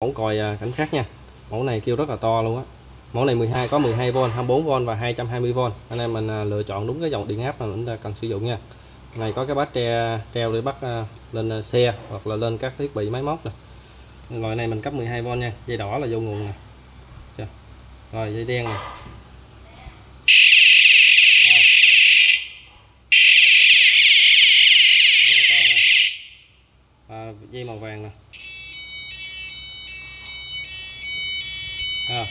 mẫu còi à, cảnh sát nha. Mẫu này kêu rất là to luôn á. Mẫu này 12 có 12V 24V và 220V anh em mình à, lựa chọn đúng cái dòng điện áp mà chúng ta cần sử dụng nha. Này có cái bát tre treo để bắt à, lên xe hoặc là lên các thiết bị máy móc nè. Loại này mình cấp 12V nha. Dây đỏ là vô nguồn nè. Rồi dây đen nè. À, dây màu vàng nè. À,